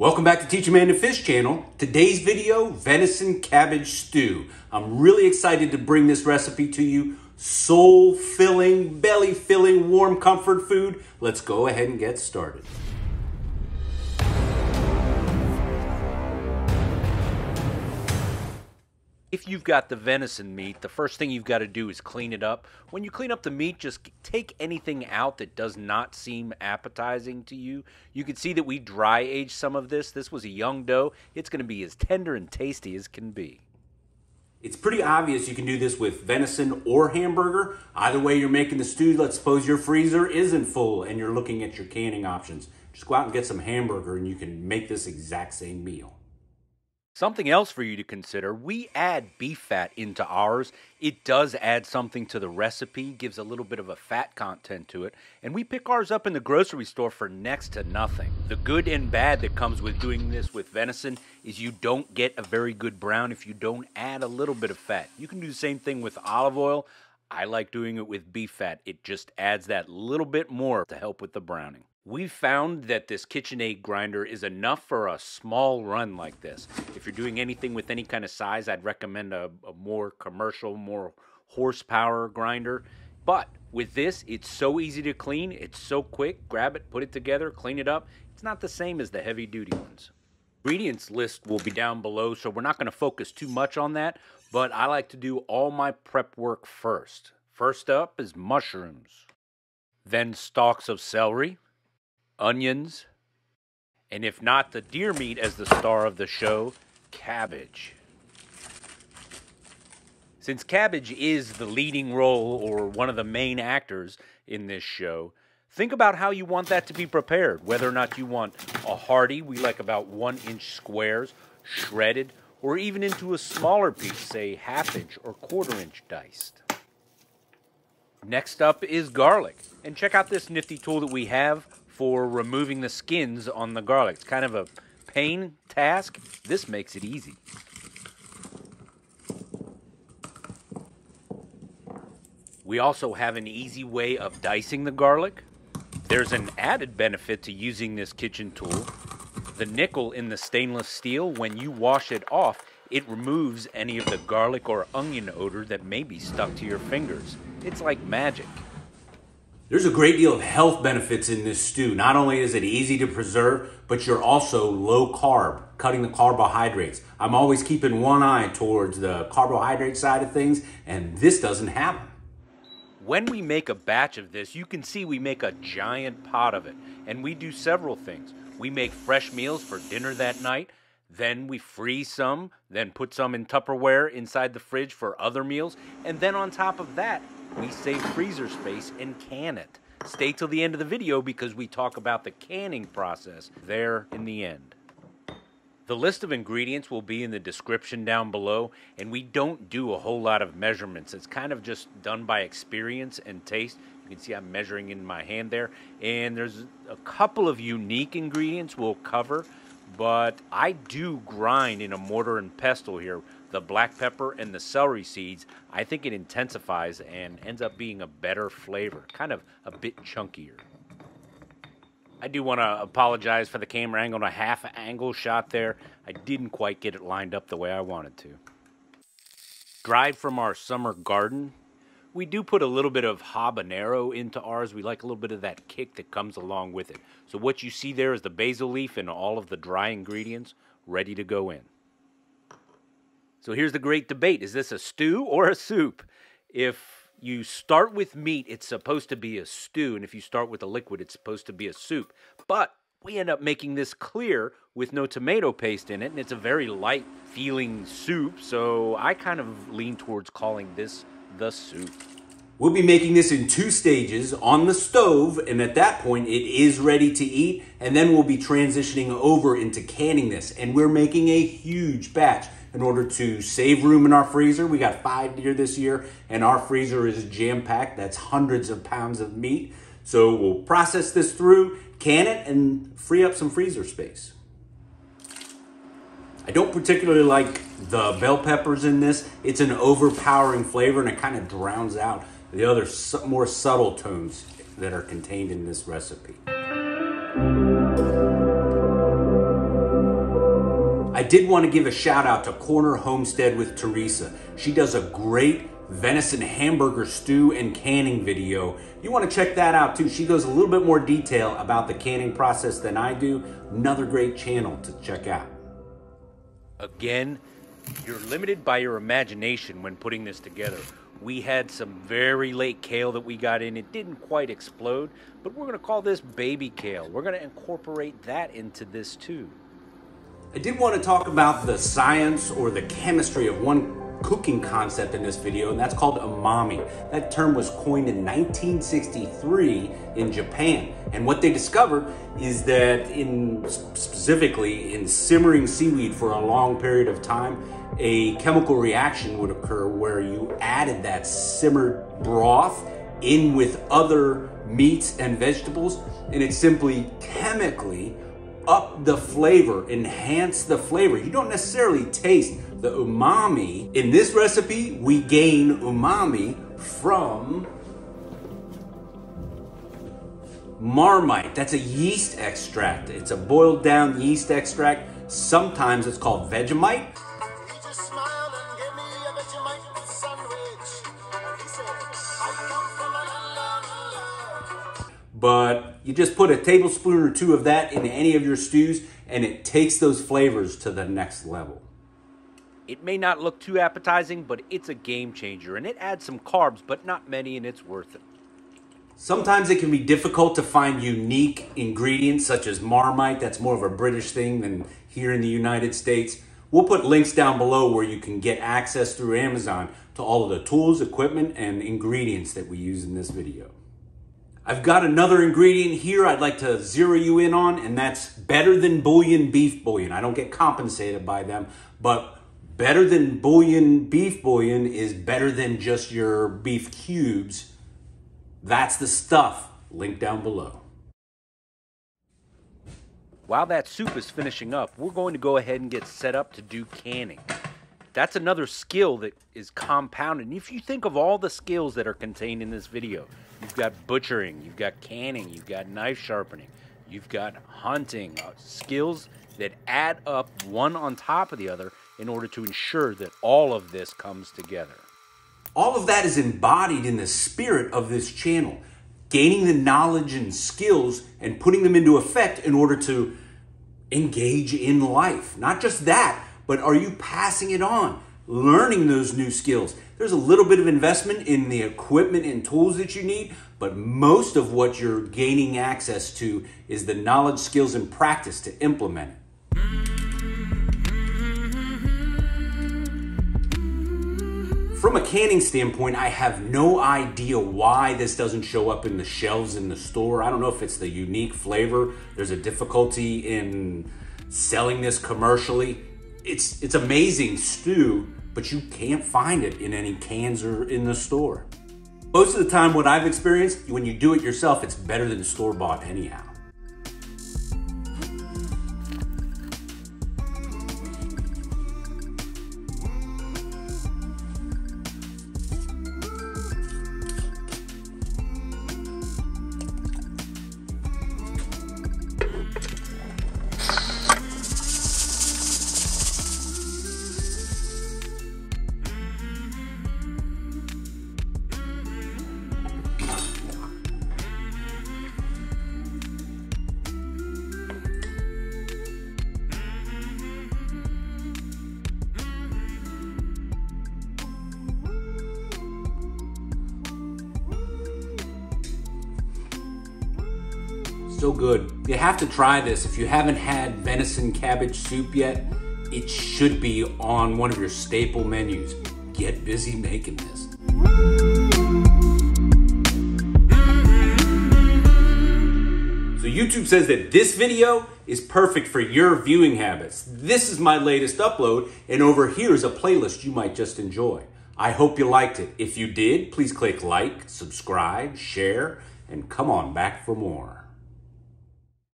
Welcome back to Teach a Man to Fish channel. Today's video, venison cabbage stew. I'm really excited to bring this recipe to you. Soul filling, belly filling, warm comfort food. Let's go ahead and get started. If you've got the venison meat, the first thing you've got to do is clean it up. When you clean up the meat, just take anything out that does not seem appetizing to you. You can see that we dry aged some of this. This was a young doe. It's going to be as tender and tasty as can be. It's pretty obvious you can do this with venison or hamburger. Either way you're making the stew, let's suppose your freezer isn't full and you're looking at your canning options. Just go out and get some hamburger and you can make this exact same meal. Something else for you to consider we add beef fat into ours. It does add something to the recipe, gives a little bit of a fat content to it, and we pick ours up in the grocery store for next to nothing. The good and bad that comes with doing this with venison is you don't get a very good brown if you don't add a little bit of fat. You can do the same thing with olive oil. I like doing it with beef fat, it just adds that little bit more to help with the browning. We've found that this KitchenAid grinder is enough for a small run like this. If you're doing anything with any kind of size, I'd recommend a, a more commercial, more horsepower grinder. But with this, it's so easy to clean. It's so quick. Grab it, put it together, clean it up. It's not the same as the heavy duty ones. Ingredients list will be down below, so we're not going to focus too much on that. But I like to do all my prep work first. First up is mushrooms, then stalks of celery, onions, and if not the deer meat as the star of the show, cabbage. Since cabbage is the leading role or one of the main actors in this show, think about how you want that to be prepared. Whether or not you want a hearty, we like about one inch squares, shredded, or even into a smaller piece, say half inch or quarter inch diced. Next up is garlic. And check out this nifty tool that we have for removing the skins on the garlic. It's kind of a pain task. This makes it easy. We also have an easy way of dicing the garlic. There's an added benefit to using this kitchen tool. The nickel in the stainless steel, when you wash it off, it removes any of the garlic or onion odor that may be stuck to your fingers. It's like magic. There's a great deal of health benefits in this stew. Not only is it easy to preserve, but you're also low carb, cutting the carbohydrates. I'm always keeping one eye towards the carbohydrate side of things, and this doesn't them. When we make a batch of this, you can see we make a giant pot of it, and we do several things. We make fresh meals for dinner that night, then we freeze some, then put some in Tupperware inside the fridge for other meals, and then on top of that, we save freezer space and can it. Stay till the end of the video because we talk about the canning process there in the end. The list of ingredients will be in the description down below, and we don't do a whole lot of measurements. It's kind of just done by experience and taste. You can see I'm measuring in my hand there, and there's a couple of unique ingredients we'll cover, but I do grind in a mortar and pestle here the black pepper and the celery seeds, I think it intensifies and ends up being a better flavor, kind of a bit chunkier. I do want to apologize for the camera angle, and a half angle shot there. I didn't quite get it lined up the way I wanted to. Dried from our summer garden, we do put a little bit of habanero into ours. We like a little bit of that kick that comes along with it. So what you see there is the basil leaf and all of the dry ingredients ready to go in. So here's the great debate is this a stew or a soup? If you start with meat, it's supposed to be a stew, and if you start with a liquid, it's supposed to be a soup. But we end up making this clear with no tomato paste in it, and it's a very light feeling soup, so I kind of lean towards calling this the soup. We'll be making this in two stages on the stove, and at that point, it is ready to eat. And then we'll be transitioning over into canning this, and we're making a huge batch in order to save room in our freezer. We got five deer this year, and our freezer is jam packed. That's hundreds of pounds of meat. So we'll process this through, can it, and free up some freezer space. I don't particularly like the bell peppers in this. It's an overpowering flavor and it kind of drowns out the other more subtle tones that are contained in this recipe. Did want to give a shout out to Corner Homestead with Teresa. She does a great venison hamburger stew and canning video. You want to check that out too. She goes a little bit more detail about the canning process than I do. Another great channel to check out. Again, you're limited by your imagination when putting this together. We had some very late kale that we got in. It didn't quite explode, but we're going to call this baby kale. We're going to incorporate that into this too. I did want to talk about the science or the chemistry of one cooking concept in this video, and that's called umami. That term was coined in 1963 in Japan. And what they discovered is that in specifically in simmering seaweed for a long period of time, a chemical reaction would occur where you added that simmered broth in with other meats and vegetables, and it simply chemically up the flavor, enhance the flavor. You don't necessarily taste the umami. In this recipe, we gain umami from Marmite. That's a yeast extract. It's a boiled down yeast extract. Sometimes it's called Vegemite. But you just put a tablespoon or two of that in any of your stews and it takes those flavors to the next level. It may not look too appetizing, but it's a game changer and it adds some carbs, but not many, and it's worth it. Sometimes it can be difficult to find unique ingredients such as Marmite. That's more of a British thing than here in the United States. We'll put links down below where you can get access through Amazon to all of the tools, equipment, and ingredients that we use in this video. I've got another ingredient here I'd like to zero you in on, and that's better than bouillon beef bouillon. I don't get compensated by them, but Better than bouillon, beef bouillon is better than just your beef cubes. That's the stuff. Link down below. While that soup is finishing up, we're going to go ahead and get set up to do canning. That's another skill that is compounded. And if you think of all the skills that are contained in this video, you've got butchering, you've got canning, you've got knife sharpening, you've got hunting, uh, skills that add up one on top of the other in order to ensure that all of this comes together. All of that is embodied in the spirit of this channel, gaining the knowledge and skills and putting them into effect in order to engage in life. Not just that, but are you passing it on? Learning those new skills. There's a little bit of investment in the equipment and tools that you need, but most of what you're gaining access to is the knowledge, skills, and practice to implement it. From a canning standpoint, I have no idea why this doesn't show up in the shelves in the store. I don't know if it's the unique flavor. There's a difficulty in selling this commercially. It's it's amazing stew, but you can't find it in any cans or in the store. Most of the time what I've experienced, when you do it yourself, it's better than store bought anyhow. So good. You have to try this. If you haven't had venison cabbage soup yet, it should be on one of your staple menus. Get busy making this. So YouTube says that this video is perfect for your viewing habits. This is my latest upload, and over here is a playlist you might just enjoy. I hope you liked it. If you did, please click like, subscribe, share, and come on back for more.